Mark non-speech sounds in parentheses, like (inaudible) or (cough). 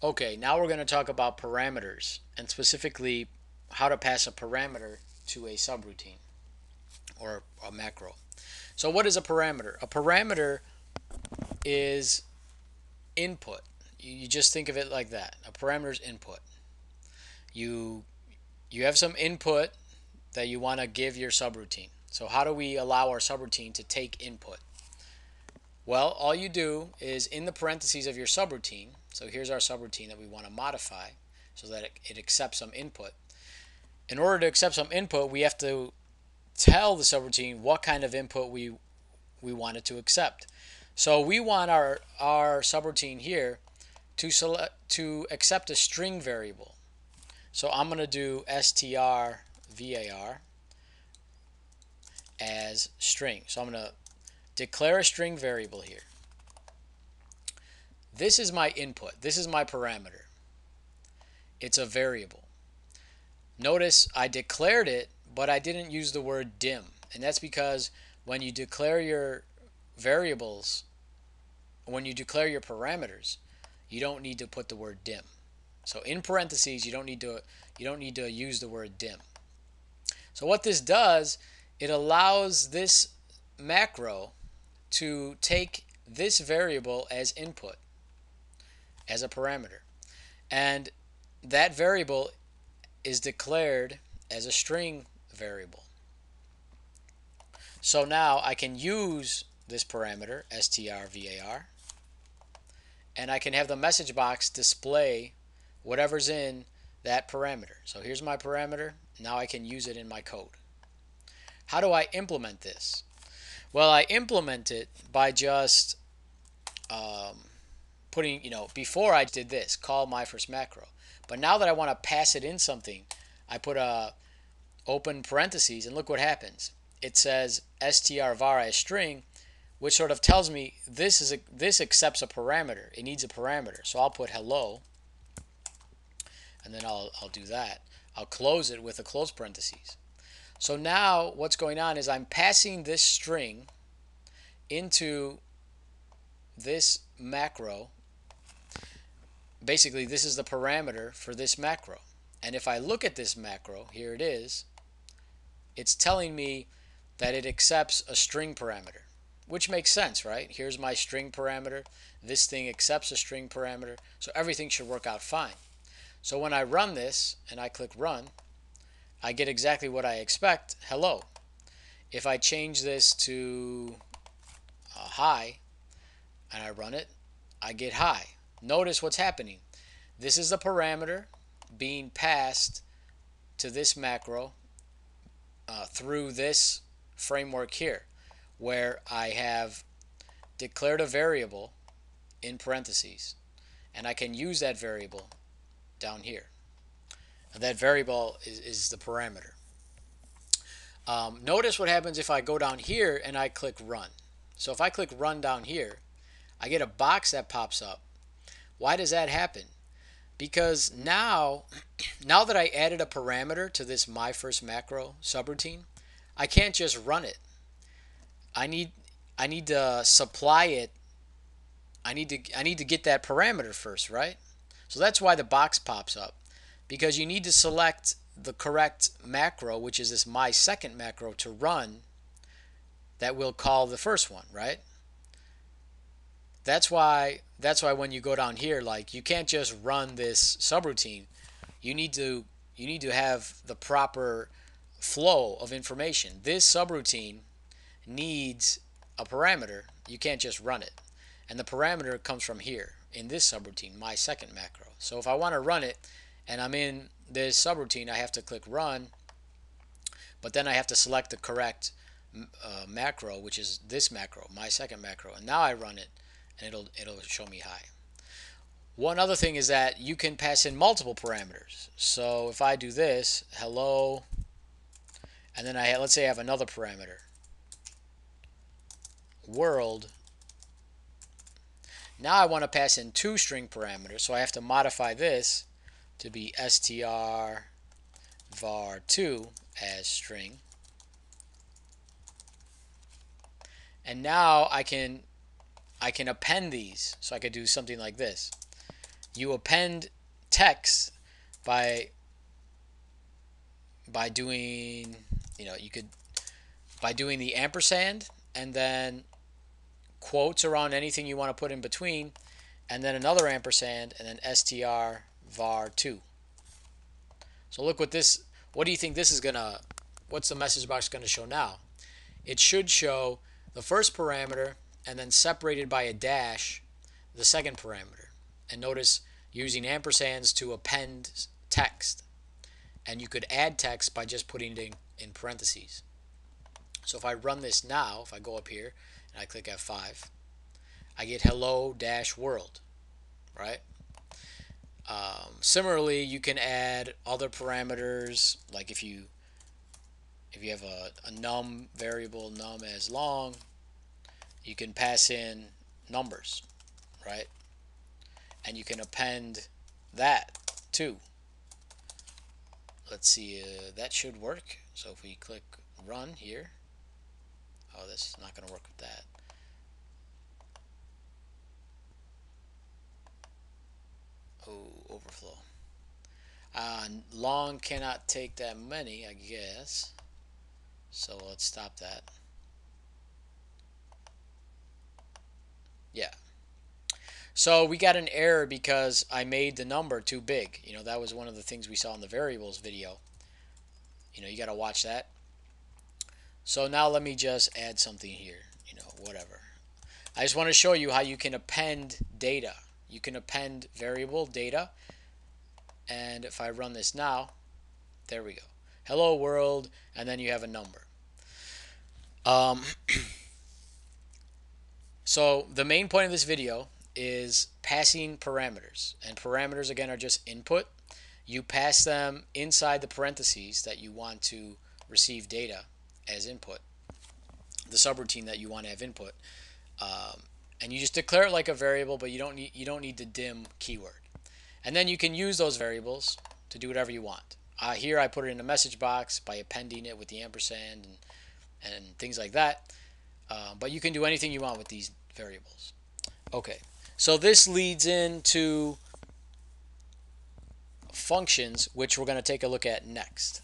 Okay, now we're going to talk about parameters and specifically how to pass a parameter to a subroutine or a macro. So what is a parameter? A parameter is input. You just think of it like that. A parameter is input. You you have some input that you want to give your subroutine. So how do we allow our subroutine to take input? Well, all you do is in the parentheses of your subroutine, so here's our subroutine that we want to modify so that it, it accepts some input. In order to accept some input, we have to tell the subroutine what kind of input we we want it to accept. So we want our our subroutine here to select to accept a string variable. So I'm going to do str var as string. So I'm going to declare a string variable here. This is my input. This is my parameter. It's a variable. Notice I declared it, but I didn't use the word dim. And that's because when you declare your variables, when you declare your parameters, you don't need to put the word dim. So in parentheses, you don't need to you don't need to use the word dim. So what this does, it allows this macro to take this variable as input, as a parameter. And that variable is declared as a string variable. So now I can use this parameter, strvar, and I can have the message box display whatever's in that parameter. So here's my parameter. Now I can use it in my code. How do I implement this? Well, I implement it by just um, putting, you know, before I did this, call my first macro. But now that I want to pass it in something, I put a open parentheses and look what happens. It says strvar as string, which sort of tells me this is a, this accepts a parameter. It needs a parameter. So I'll put hello, and then I'll, I'll do that. I'll close it with a close parentheses. So now what's going on is I'm passing this string into this macro. Basically, this is the parameter for this macro. And if I look at this macro, here it is, it's telling me that it accepts a string parameter, which makes sense, right? Here's my string parameter. This thing accepts a string parameter, so everything should work out fine. So when I run this and I click run, I get exactly what I expect, hello. If I change this to uh, hi and I run it, I get hi. Notice what's happening. This is the parameter being passed to this macro uh, through this framework here where I have declared a variable in parentheses and I can use that variable down here that variable is, is the parameter. Um, notice what happens if I go down here and I click run. So if I click run down here, I get a box that pops up. Why does that happen? Because now, (clears throat) now that I added a parameter to this my first macro subroutine, I can't just run it. I need I need to supply it. I need to I need to get that parameter first, right? So that's why the box pops up because you need to select the correct macro, which is this my second macro to run that will call the first one, right? That's why that's why when you go down here like you can't just run this subroutine. You need to you need to have the proper flow of information. This subroutine needs a parameter. You can't just run it. And the parameter comes from here in this subroutine, my second macro. So if I want to run it, and I'm in this subroutine, I have to click run, but then I have to select the correct uh, macro, which is this macro, my second macro, and now I run it, and it'll it'll show me hi. One other thing is that you can pass in multiple parameters. So if I do this, hello, and then I let's say I have another parameter, world. Now I want to pass in two string parameters, so I have to modify this to be str var2 as string. And now I can I can append these. So I could do something like this. you append text by by doing you know you could by doing the ampersand and then quotes around anything you want to put in between and then another ampersand and then str var2 so look what this what do you think this is gonna what's the message box going to show now? It should show the first parameter and then separated by a dash the second parameter. And notice using ampersands to append text. And you could add text by just putting it in, in parentheses. So if I run this now if I go up here and I click F5 I get hello dash world right um, similarly you can add other parameters like if you if you have a, a num variable num as long you can pass in numbers right? And you can append that too. Let's see uh, that should work. So if we click run here oh this is not going to work with that oh overflow uh, long cannot take that many I guess so let's stop that yeah so we got an error because I made the number too big. You know, that was one of the things we saw in the variables video. You know, you got to watch that. So now let me just add something here, you know, whatever. I just want to show you how you can append data. You can append variable data. And if I run this now, there we go. Hello world, and then you have a number. Um, (clears throat) so the main point of this video is passing parameters. And parameters, again, are just input. You pass them inside the parentheses that you want to receive data as input, the subroutine that you want to have input. Um, and you just declare it like a variable, but you don't need you don't need the dim keyword. And then you can use those variables to do whatever you want. Uh, here I put it in a message box by appending it with the ampersand and, and things like that. Uh, but you can do anything you want with these variables. Okay. So this leads into functions, which we're going to take a look at next.